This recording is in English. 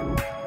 Bye.